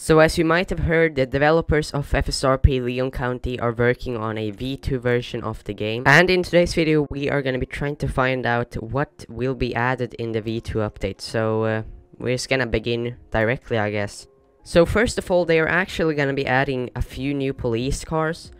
So as you might have heard, the developers of FSRP Leon County are working on a V2 version of the game. And in today's video, we are going to be trying to find out what will be added in the V2 update. So uh, we're just going to begin directly, I guess. So first of all, they are actually going to be adding a few new police cars.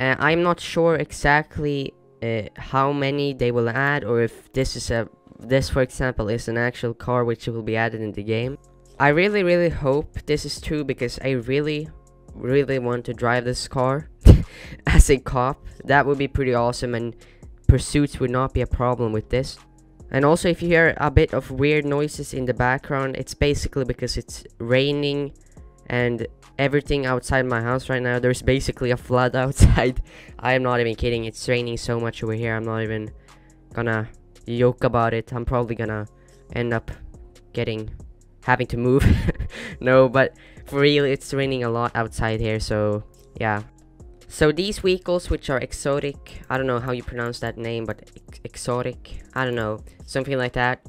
Uh, I'm not sure exactly uh, how many they will add or if this is a this for example is an actual car which will be added in the game. I really, really hope this is true because I really, really want to drive this car as a cop. That would be pretty awesome and pursuits would not be a problem with this. And also if you hear a bit of weird noises in the background, it's basically because it's raining and everything outside my house right now. There's basically a flood outside. I am not even kidding. It's raining so much over here. I'm not even gonna joke about it. I'm probably gonna end up getting having to move. no, but for real, it's raining a lot outside here, so yeah. So these vehicles, which are exotic, I don't know how you pronounce that name, but ex exotic, I don't know, something like that.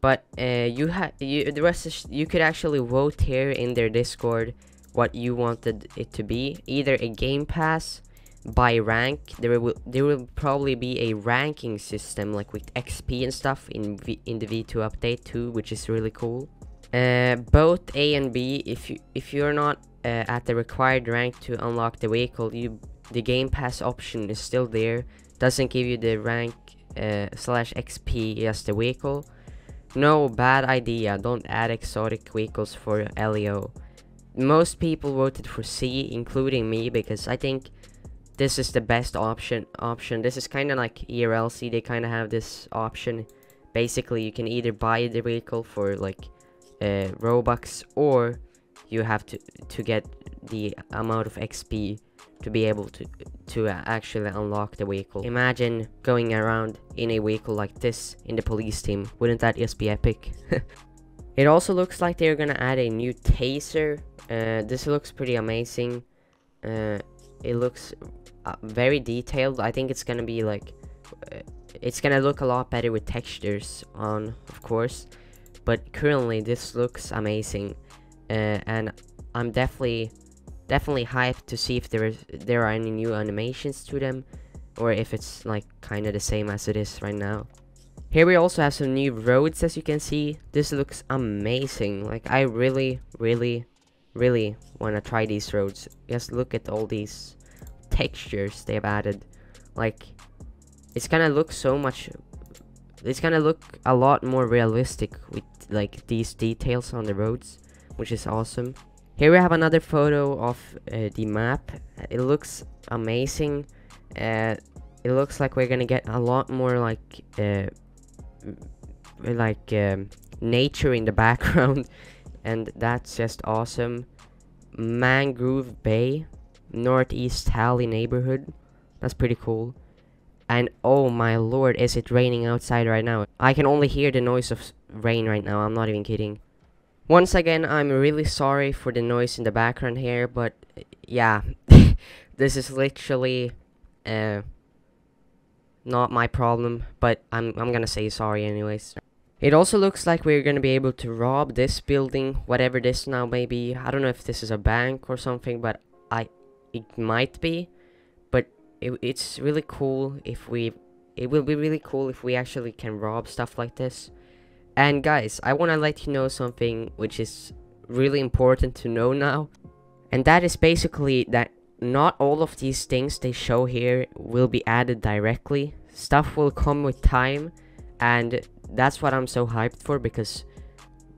But uh, you had you the rest is, you could actually vote here in their Discord what you wanted it to be, either a Game Pass by rank. There will there will probably be a ranking system like with XP and stuff in v, in the V2 update too, which is really cool. Uh, both A and B, if you if you're not uh, at the required rank to unlock the vehicle, you the Game Pass option is still there. Doesn't give you the rank uh, slash XP as the vehicle. No bad idea. Don't add exotic vehicles for LEO. Most people voted for C, including me, because I think this is the best option. Option. This is kind of like ERLC. They kind of have this option. Basically, you can either buy the vehicle for like uh, Robux or you have to to get the amount of XP to be able to to actually unlock the vehicle. Imagine going around in a vehicle like this in the police team. Wouldn't that just be epic? it also looks like they're gonna add a new taser. Uh, this looks pretty amazing. Uh, it looks uh, very detailed. I think it's gonna be like uh, it's gonna look a lot better with textures on, of course but currently this looks amazing uh, and I'm definitely definitely hyped to see if there is there are any new animations to them or if it's like kind of the same as it is right now. Here we also have some new roads as you can see. This looks amazing. Like I really really really want to try these roads. Just look at all these textures they've added. Like it's gonna look so much it's gonna look a lot more realistic with like these details on the roads which is awesome. Here we have another photo of uh, the map. It looks amazing. Uh, it looks like we're gonna get a lot more like uh, like um, nature in the background. And that's just awesome. Mangrove bay northeast Tally neighborhood. That's pretty cool. And oh my lord, is it raining outside right now? I can only hear the noise of rain right now, I'm not even kidding. Once again, I'm really sorry for the noise in the background here, but yeah, this is literally uh, not my problem, but I'm, I'm gonna say sorry anyways. It also looks like we're gonna be able to rob this building, whatever this now may be. I don't know if this is a bank or something, but I it might be But it, it's really cool if we it will be really cool if we actually can rob stuff like this and guys i want to let you know something which is really important to know now. And that is basically that not all of these things they show here will be added directly. Stuff will come with time and that's what i'm so hyped for because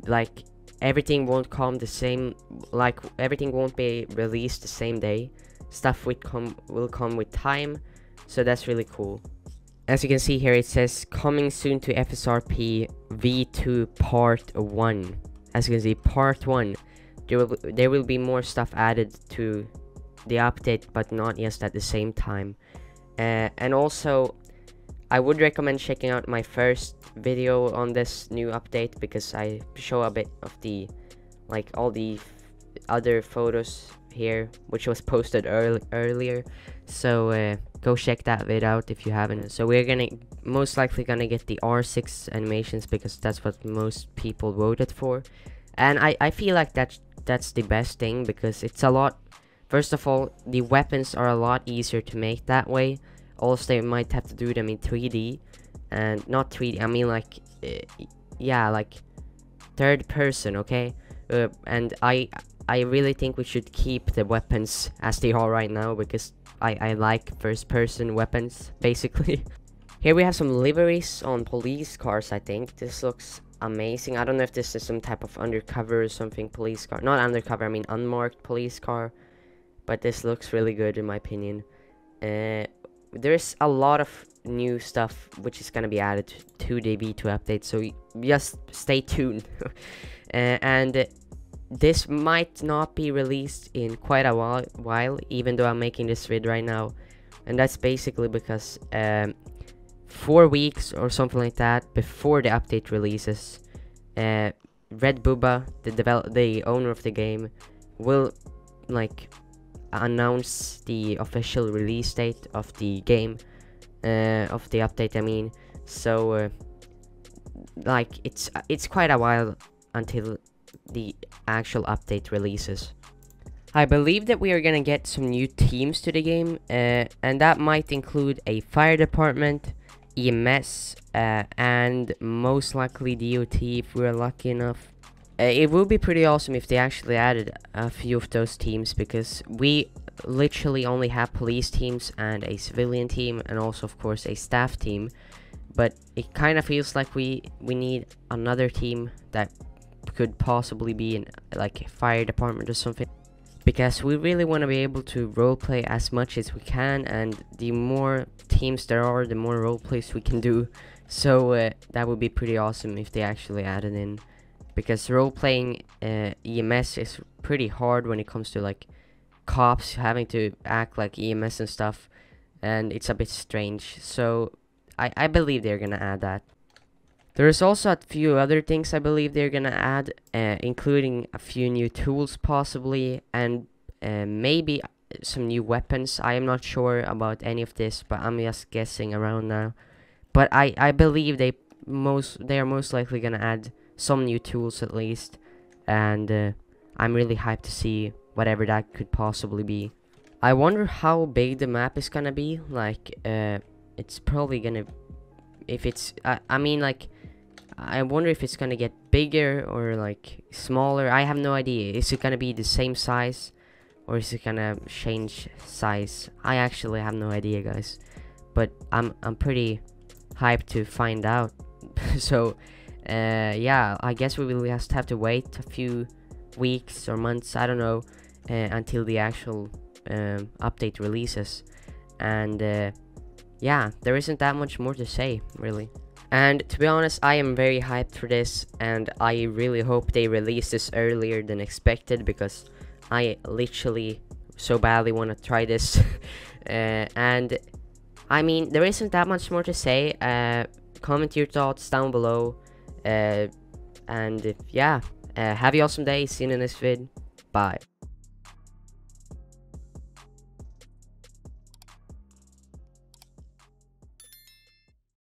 like everything won't come the same like everything won't be released the same day. Stuff will come will come with time so that's really cool as you can see here it says coming soon to FSRP V2 part 1 as you can see part 1 there will there will be more stuff added to the update but not just at the same time. Uh, and also I would recommend checking out my first video on this new update because I show a bit of the like all the other photos here which was posted early earlier. So uh, go check that vid out if you haven't. So we're gonna most likely gonna get the r6 animations because that's what most people voted for. And i i feel like that that's the best thing because it's a lot first of all the weapons are a lot easier to make that way. Also they might have to do them in 3d and not 3d i mean like uh, yeah like third person okay? Uh, and i i really think we should keep the weapons as they are right now because i i like first person weapons basically. Here we have some liveries on police cars i think. This looks amazing. I don't know if this is some type of undercover or something police car. Not undercover i mean unmarked police car. But this looks really good in my opinion. Uh, there's a lot of new stuff which is going to be added to the v2 update so just stay tuned. Uh, and this might not be released in quite a while, while even though i'm making this vid right now. And that's basically because um, four weeks or something like that before the update releases uh, red booba the develop the owner of the game will like announce the official release date of the game uh, of the update I mean. So uh, like it's it's quite a while until the actual update releases. I believe that we are gonna get some new teams to the game uh, and that might include a fire department EMS uh, and most likely DOT if we're lucky enough. Uh, it would be pretty awesome if they actually added a few of those teams because we literally only have police teams and a civilian team and also of course a staff team. But it kind of feels like we we need another team that could possibly be in like a fire department or something. Because we really want to be able to roleplay as much as we can and the more teams there are the more roleplays we can do. So uh, that would be pretty awesome if they actually added in. Because role playing uh, EMS is pretty hard when it comes to like cops having to act like EMS and stuff and it's a bit strange. So I, I believe they're gonna add that there's also a few other things I believe they're gonna add uh, including a few new tools possibly and uh, maybe some new weapons. I am not sure about any of this but I'm just guessing around now. But I, I believe they most they are most likely gonna add some new tools at least. And uh, I'm really hyped to see whatever that could possibly be. I wonder how big the map is gonna be. Like uh, it's probably gonna if it's I, I mean like I wonder if it's gonna get bigger or like smaller. I have no idea. Is it gonna be the same size or is it gonna change size? I actually have no idea guys. But I'm I'm pretty hyped to find out. So uh, yeah, I guess we will just have to wait a few weeks or months, I don't know, uh, until the actual um, update releases. And uh, yeah, there isn't that much more to say, really. And to be honest, I am very hyped for this, and I really hope they release this earlier than expected because I literally so badly want to try this. uh, and I mean, there isn't that much more to say. Uh, comment your thoughts down below. Uh, and yeah, uh, have you awesome day. See you in this vid. Bye.